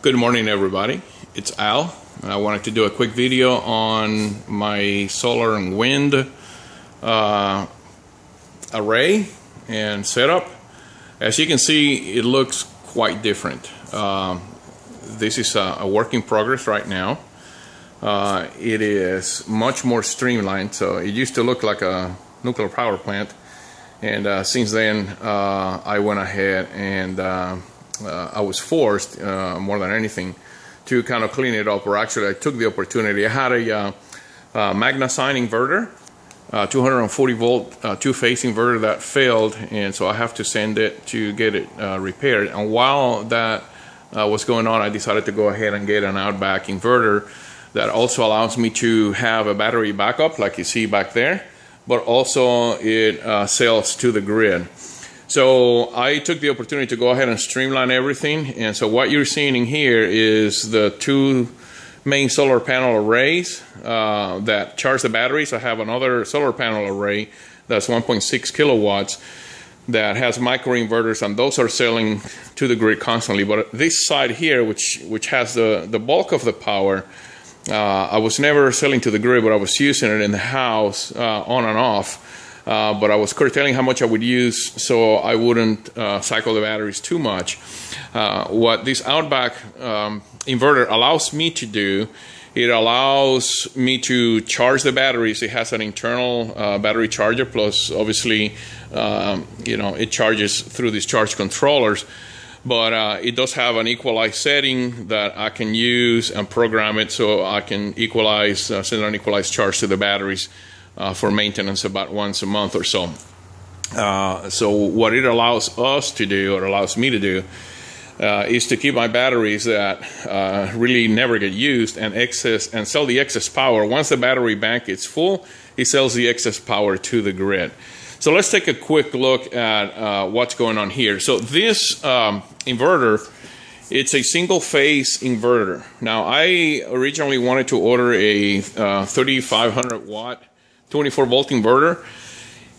Good morning, everybody. It's Al. And I wanted to do a quick video on my solar and wind uh, array and setup. As you can see, it looks quite different. Um, this is a, a, work in progress right now. Uh, it is much more streamlined. So it used to look like a nuclear power plant. And uh, since then, uh, I went ahead and uh, uh, I was forced, uh, more than anything, to kind of clean it up. Or actually, I took the opportunity. I had a uh, uh MagnaSine inverter, uh, 240 volt uh, two phase inverter that failed, and so I have to send it to get it repaired. And while that was going on, I decided to go ahead and get an Outback inverter that also allows me to have a battery backup, like you see back there, but also it sells to the grid. So I took the opportunity to go ahead and streamline everything. And so what you're seeing in here is the two main solar panel arrays uh, that charge the batteries. I have another solar panel array that's 1.6 kilowatts that has microinverters and those are selling to the grid constantly. But this side here, which which has the, the bulk of the power, uh, I was never selling to the grid, but I was using it in the house uh, on and off. Uh, but I was curtailing how much I would use so I wouldn't uh, cycle the batteries too much. Uh, what this Outback um, inverter allows me to do, it allows me to charge the batteries. It has an internal uh, battery charger, plus obviously, um, you know, it charges through these charge controllers but uh, it does have an equalized setting that I can use and program it so I can equalize, uh, send an equalized charge to the batteries for maintenance about once a month or so. Uh, so what it allows us to do, or allows me to do, uh, is to keep my batteries that uh, really never get used and excess and sell the excess power. Once the battery bank is full, it sells the excess power to the grid. So let's take a quick look at uh, what's going on here. So this um, inverter, it's a single phase inverter. Now I originally wanted to order a uh, 3500 watt 24 volt inverter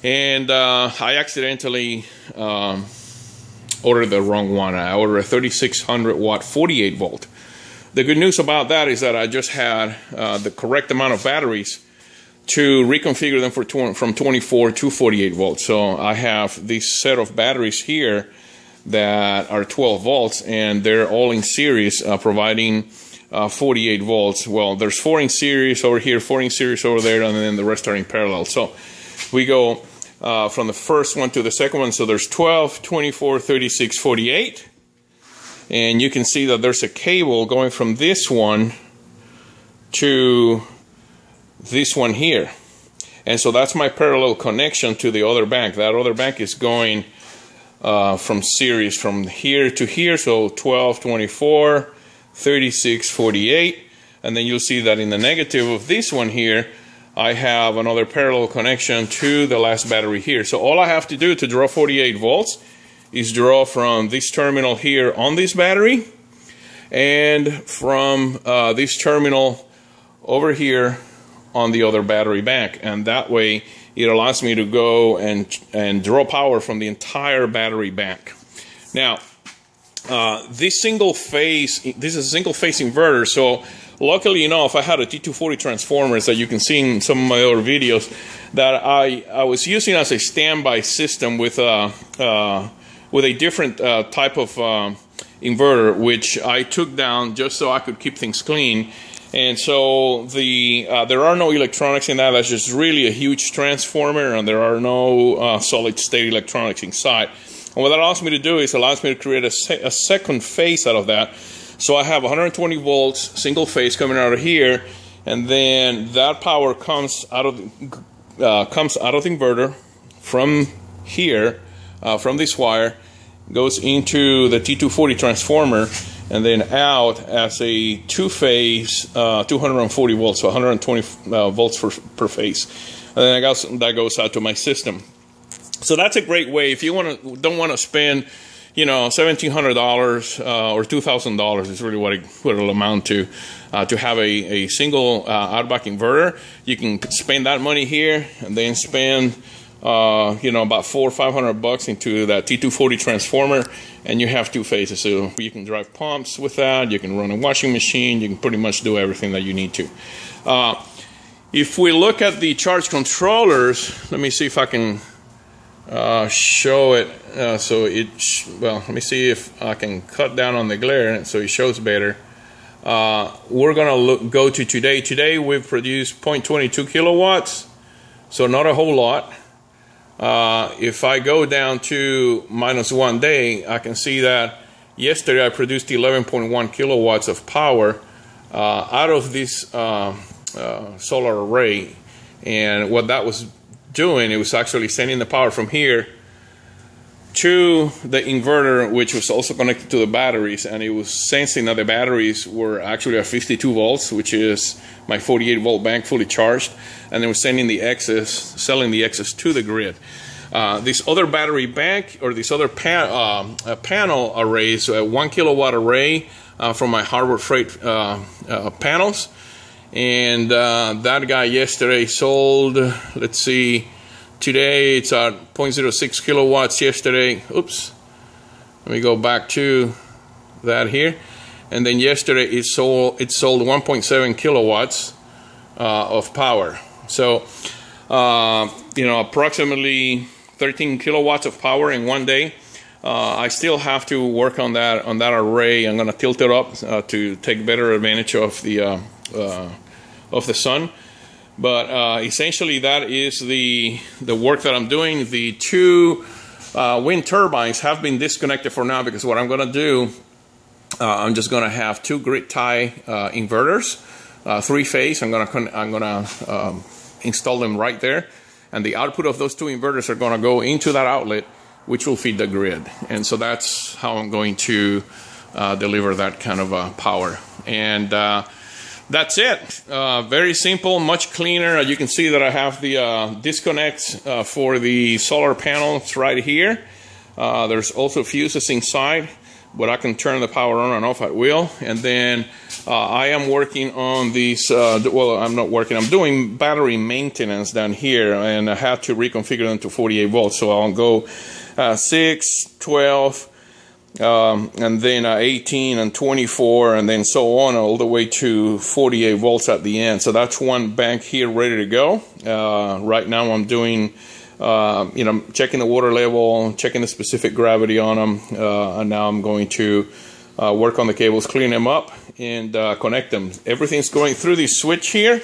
and uh, I accidentally um, ordered the wrong one. I ordered a 3600 watt 48 volt. The good news about that is that I just had uh, the correct amount of batteries to reconfigure them for tw from 24 to 48 volts. So I have this set of batteries here that are 12 volts and they're all in series uh, providing uh, 48 volts. Well, there's four in series over here, four in series over there, and then the rest are in parallel. So we go uh, from the first one to the second one. So there's 12, 24, 36, 48. And you can see that there's a cable going from this one to this one here. And so that's my parallel connection to the other bank. That other bank is going uh, from series from here to here. So 12, 24, 3648 and then you'll see that in the negative of this one here I have another parallel connection to the last battery here. So all I have to do to draw 48 volts is draw from this terminal here on this battery and from uh, this terminal over here on the other battery bank and that way it allows me to go and and draw power from the entire battery bank now uh, this single phase, this is a single phase inverter. So luckily enough, I had a T240 transformers that you can see in some of my other videos that I, I was using as a standby system with a, uh, with a different uh, type of uh, inverter, which I took down just so I could keep things clean. And so the uh, there are no electronics in that. That's just really a huge transformer, and there are no uh, solid state electronics inside. And what that allows me to do is allows me to create a, se a second phase out of that. So I have 120 volts single phase coming out of here, and then that power comes out of uh, comes out of the inverter from here, uh, from this wire, goes into the T240 transformer, and then out as a two-phase uh, 240 volts, so 120 uh, volts for, per phase. And then goes, that goes out to my system. So that's a great way if you want to don't want to spend, you know, seventeen hundred dollars uh, or two thousand dollars is really what it what it'll amount to. Uh, to have a, a single uh, Outback inverter, you can spend that money here and then spend uh, you know, about four or five hundred bucks into that T240 transformer, and you have two phases. So you can drive pumps with that. You can run a washing machine. You can pretty much do everything that you need to. Uh, if we look at the charge controllers, let me see if I can uh, show it. Uh, so it, well, let me see if I can cut down on the glare so it shows better. Uh, we're gonna look, go to today. Today we've produced 0.22 kilowatts, so not a whole lot. Uh, if I go down to minus one day, I can see that yesterday I produced 11.1 kilowatts of power uh, out of this uh, uh, solar array. And what that was doing, it was actually sending the power from here to the inverter, which was also connected to the batteries, and it was sensing that the batteries were actually at 52 volts, which is my 48 volt bank fully charged, and they were sending the excess, selling the excess to the grid. Uh, this other battery bank or this other pan, uh, panel arrays, a one kilowatt array uh, from my Harbor Freight uh, uh, panels, and uh, that guy yesterday sold. Let's see Today it's at 0.06 kilowatts. Yesterday, oops, let me go back to that here. And then yesterday it sold it sold 1.7 kilowatts uh, of power. So uh, you know approximately 13 kilowatts of power in one day. Uh, I still have to work on that on that array. I'm going to tilt it up uh, to take better advantage of the uh, uh, of the sun. But uh, essentially, that is the the work that I'm doing. The two uh, wind turbines have been disconnected for now because what I'm going to do, uh, I'm just going to have two grid tie uh, inverters, uh, three phase. I'm going to I'm going to um, install them right there, and the output of those two inverters are going to go into that outlet, which will feed the grid. And so that's how I'm going to deliver that kind of power. And that's it. Uh, very simple, much cleaner. You can see that I have the uh, disconnect uh, for the solar panels right here. Uh, there's also fuses inside, but I can turn the power on and off at will. And then uh, I am working on these, uh, well, I'm not working, I'm doing battery maintenance down here, and I have to reconfigure them to 48 volts. So I'll go 6, 12, um, and then uh, 18 and 24 and then so on all the way to 48 volts at the end. So that's one bank here ready to go. Uh, right now I'm doing uh, you know checking the water level checking the specific gravity on them uh, and now I'm going to uh, work on the cables clean them up and uh, connect them everything's going through the switch here.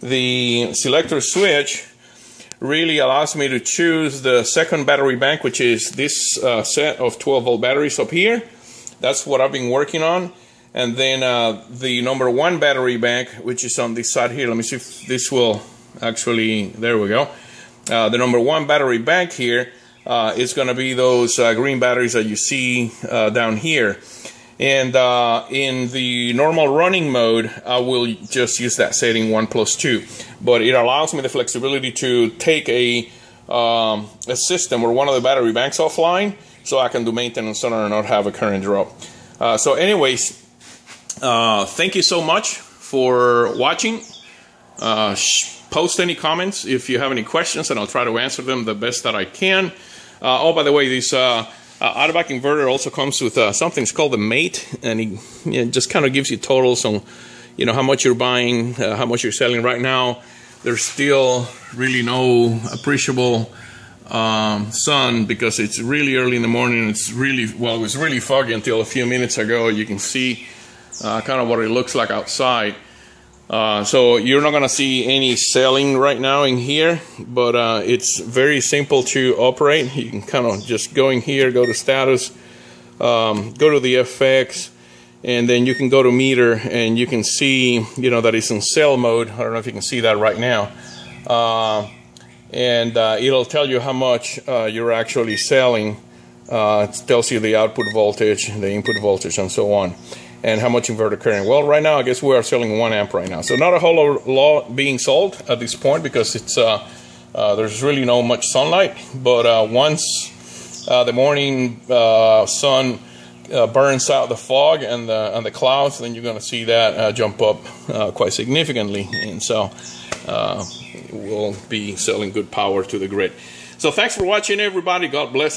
The selector switch really allows me to choose the second battery bank, which is this uh, set of 12 volt batteries up here. That's what I've been working on. And then uh, the number one battery bank, which is on this side here. Let me see if this will actually, there we go. Uh, the number one battery bank here uh, is going to be those uh, green batteries that you see uh, down here. And uh, in the normal running mode, I will just use that setting 1 plus 2. But it allows me the flexibility to take a, um, a system where one of the battery banks offline so I can do maintenance on it and not have a current drop. Uh, so anyways, uh, thank you so much for watching. Uh, post any comments if you have any questions and I'll try to answer them the best that I can. Uh, oh, by the way, these uh, uh, Outback inverter also comes with uh, something called the mate, and it, it just kind of gives you totals on, you know, how much you're buying, uh, how much you're selling right now. There's still really no appreciable um, sun because it's really early in the morning. It's really well, it was really foggy until a few minutes ago. You can see uh, kind of what it looks like outside. Uh, so you're not gonna see any selling right now in here, but uh, it's very simple to operate. You can kind of just go in here, go to status, um, go to the FX, and then you can go to meter and you can see, you know, that it's in sell mode. I don't know if you can see that right now. Uh, and uh, it'll tell you how much uh, you're actually selling. it tells you the output voltage, the input voltage, and so on and how much inverter current. Well, right now, I guess we are selling one amp right now. So not a whole lot being sold at this point because it's uh, uh, there's really no much sunlight. But uh, once uh, the morning uh, sun uh, burns out the fog and the and the clouds, then you're going to see that jump up quite significantly, and so we'll be selling good power to the grid. So thanks for watching, everybody. God bless.